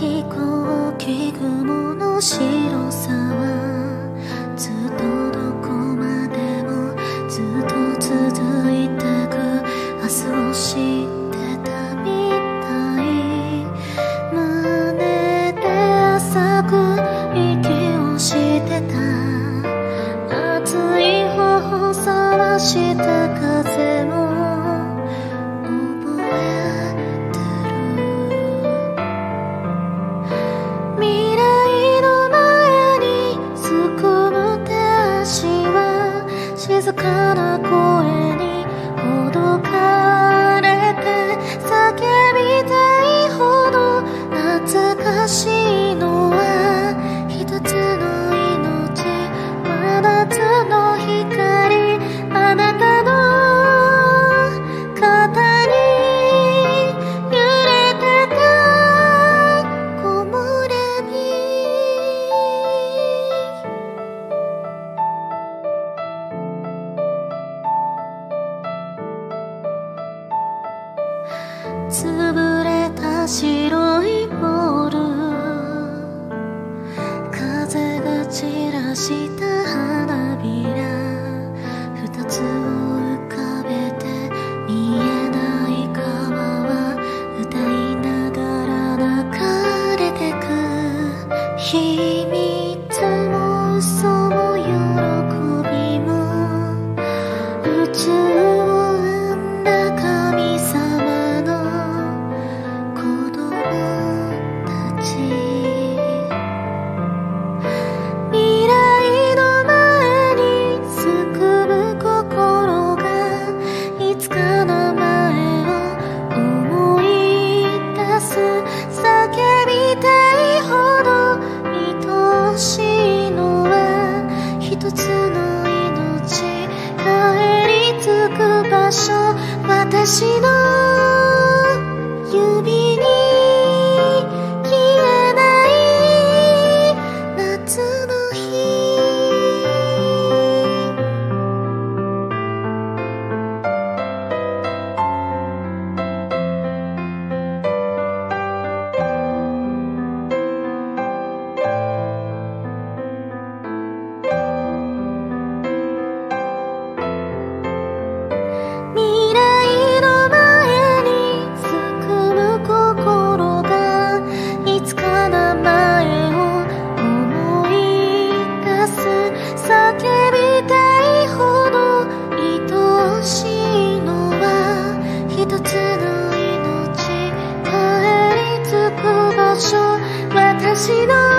飛行機雲の白さはずっとどこまでもずっと続いてく明日を知ってたみたい胸で浅く息をしてた熱い頬さらした風も潰れた白いボール。風が散らした花びら。二つを浮かべて見えない川は。歌いながら流れてく。場所私の祈祷